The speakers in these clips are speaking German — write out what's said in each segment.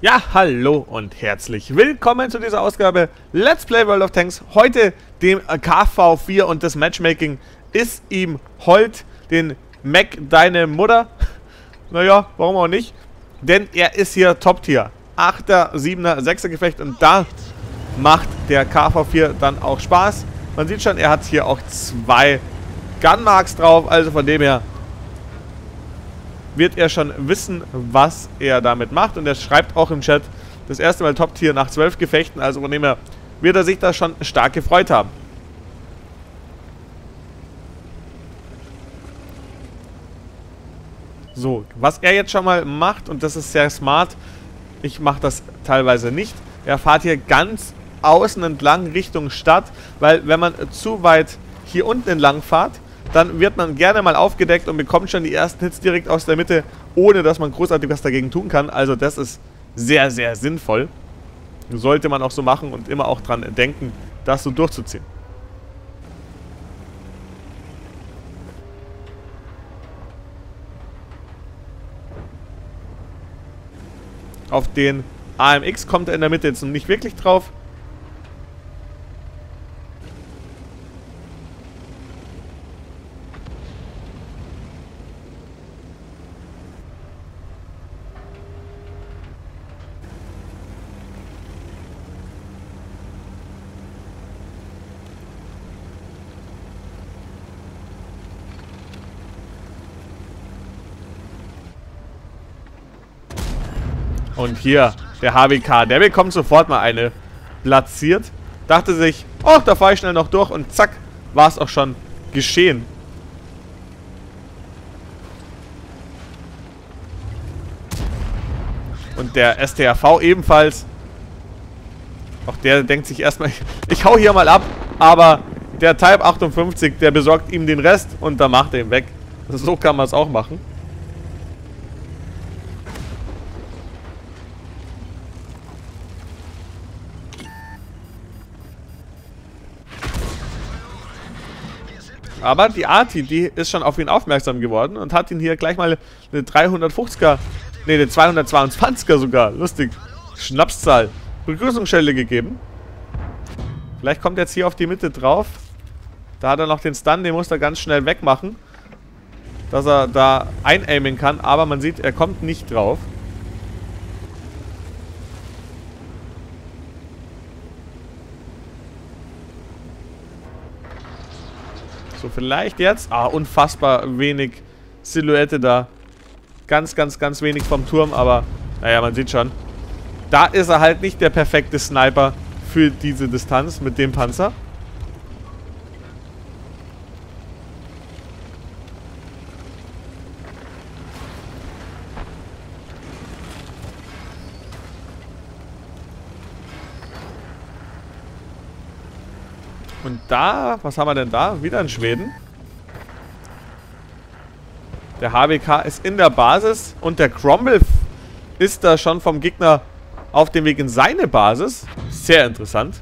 Ja, hallo und herzlich willkommen zu dieser Ausgabe Let's Play World of Tanks. Heute dem KV4 und das Matchmaking ist ihm hold, den Mac deine Mutter. Naja, warum auch nicht? Denn er ist hier Top-Tier. 8er, 7er, 6er Gefecht und da macht der KV4 dann auch Spaß. Man sieht schon, er hat hier auch zwei Gunmarks drauf, also von dem her wird er schon wissen, was er damit macht. Und er schreibt auch im Chat, das erste Mal Top-Tier nach zwölf Gefechten. Also von dem her wird er sich da schon stark gefreut haben. So, was er jetzt schon mal macht, und das ist sehr smart, ich mache das teilweise nicht. Er fährt hier ganz außen entlang Richtung Stadt, weil wenn man zu weit hier unten entlang fährt, dann wird man gerne mal aufgedeckt und bekommt schon die ersten Hits direkt aus der Mitte, ohne dass man großartig was dagegen tun kann. Also das ist sehr, sehr sinnvoll. Sollte man auch so machen und immer auch dran denken, das so durchzuziehen. Auf den AMX kommt er in der Mitte jetzt nicht wirklich drauf. Und hier, der HWK, der bekommt sofort mal eine platziert. Dachte sich, oh, da fahre ich schnell noch durch und zack, war es auch schon geschehen. Und der STRV ebenfalls. Auch der denkt sich erstmal, ich hau hier mal ab, aber der Type 58, der besorgt ihm den Rest und dann macht er ihn weg. So kann man es auch machen. Aber die Arti, die ist schon auf ihn aufmerksam geworden und hat ihn hier gleich mal eine 350er, ne, eine 222er sogar, lustig, Schnapszahl, Begrüßungsschelle gegeben. Vielleicht kommt er jetzt hier auf die Mitte drauf. Da hat er noch den Stun, den muss er ganz schnell wegmachen. Dass er da einaimen kann, aber man sieht, er kommt nicht drauf. So, vielleicht jetzt. Ah, unfassbar wenig Silhouette da. Ganz, ganz, ganz wenig vom Turm, aber naja, man sieht schon. Da ist er halt nicht der perfekte Sniper für diese Distanz mit dem Panzer. Und da, was haben wir denn da? Wieder in Schweden. Der HWK ist in der Basis und der Cromwell ist da schon vom Gegner auf dem Weg in seine Basis. Sehr interessant.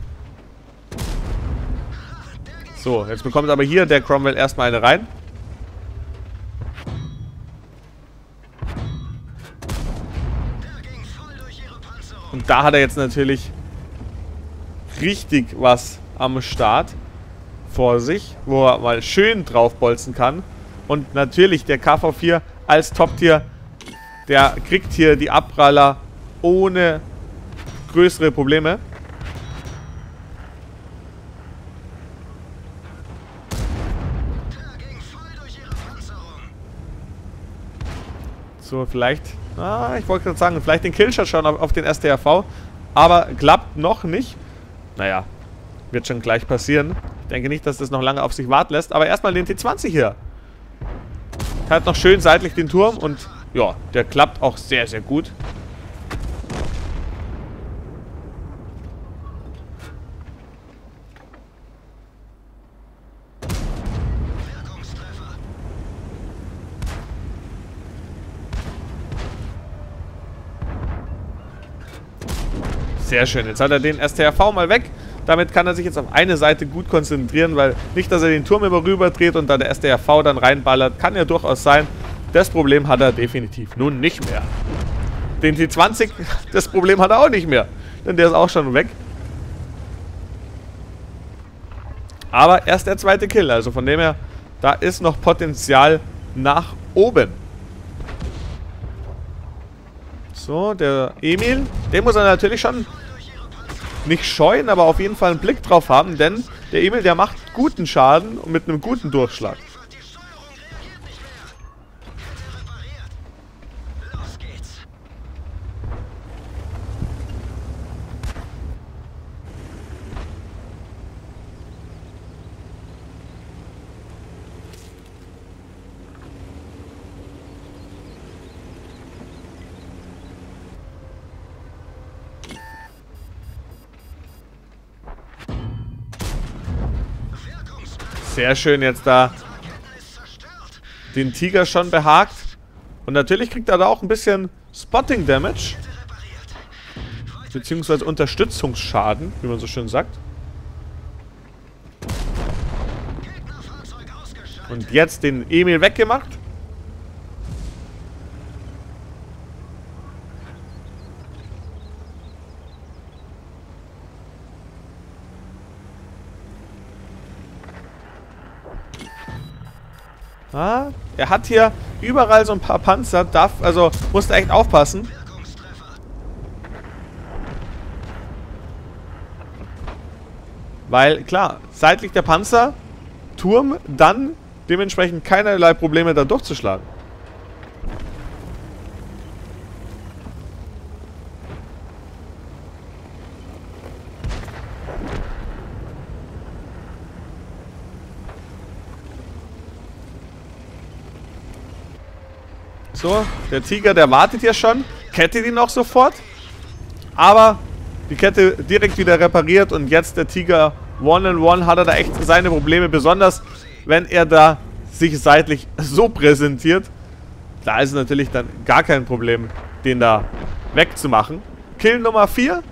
So, jetzt bekommt aber hier der Cromwell erstmal eine rein. Und da hat er jetzt natürlich richtig was am Start vor sich, wo er mal schön draufbolzen kann. Und natürlich der KV4 als Top-Tier, der kriegt hier die Abpraller ohne größere Probleme. So, vielleicht, ah, ich wollte gerade sagen, vielleicht den Killshot schon auf, auf den STRV, aber klappt noch nicht. Naja, wird schon gleich passieren. Ich denke nicht, dass das noch lange auf sich warten lässt. Aber erstmal den T20 hier. Hat noch schön seitlich den Turm und ja, der klappt auch sehr, sehr gut. Sehr schön. Jetzt hat er den STRV mal weg. Damit kann er sich jetzt auf eine Seite gut konzentrieren, weil nicht, dass er den Turm immer rüber dreht und dann der SDRV dann reinballert, kann ja durchaus sein. Das Problem hat er definitiv nun nicht mehr. Den T20, das Problem hat er auch nicht mehr. Denn der ist auch schon weg. Aber erst der zweite Kill. Also von dem her, da ist noch Potenzial nach oben. So, der Emil, den muss er natürlich schon nicht scheuen, aber auf jeden Fall einen Blick drauf haben, denn der Emil, der macht guten Schaden und mit einem guten Durchschlag. Sehr schön jetzt da den Tiger schon behagt. Und natürlich kriegt er da auch ein bisschen Spotting Damage. Beziehungsweise Unterstützungsschaden, wie man so schön sagt. Und jetzt den Emil weggemacht. Ah, er hat hier überall so ein paar Panzer. Darf, also musste echt aufpassen. Weil, klar, seitlich der Panzer, Turm, dann dementsprechend keinerlei Probleme da durchzuschlagen. So, der Tiger, der wartet hier schon. Kettet ihn auch sofort. Aber die Kette direkt wieder repariert und jetzt der Tiger One-on-One -one hat er da echt seine Probleme. Besonders, wenn er da sich seitlich so präsentiert. Da ist natürlich dann gar kein Problem, den da wegzumachen. Kill Nummer 4.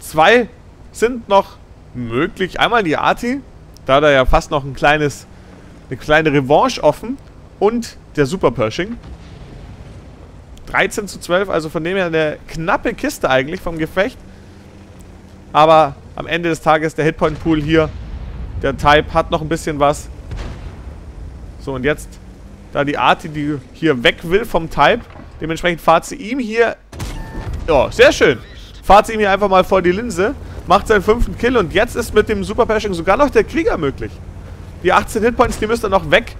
Zwei sind noch möglich. Einmal die Arti. Da hat er ja fast noch ein kleines, eine kleine Revanche offen. Und der Super Pershing. 13 zu 12, also von dem her eine knappe Kiste eigentlich vom Gefecht. Aber am Ende des Tages der Hitpoint-Pool hier, der Type hat noch ein bisschen was. So, und jetzt, da die Arti, die hier weg will vom Type, dementsprechend fahrt sie ihm hier... Ja, sehr schön. Fahrt sie ihm hier einfach mal vor die Linse, macht seinen fünften Kill und jetzt ist mit dem Super Pashing sogar noch der Krieger möglich. Die 18 Hitpoints, die müsst ihr noch weg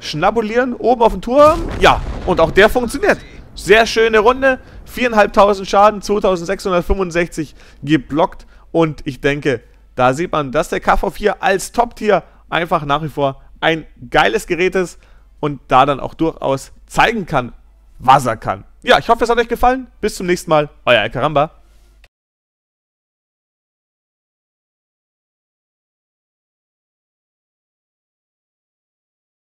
schnabulieren, oben auf dem Turm. Ja, und auch der funktioniert. Sehr schöne Runde. 4.500 Schaden, 2665 geblockt. Und ich denke, da sieht man, dass der KV4 als Top-Tier einfach nach wie vor ein geiles Gerät ist und da dann auch durchaus zeigen kann, was er kann. Ja, ich hoffe, es hat euch gefallen. Bis zum nächsten Mal. Euer Karamba.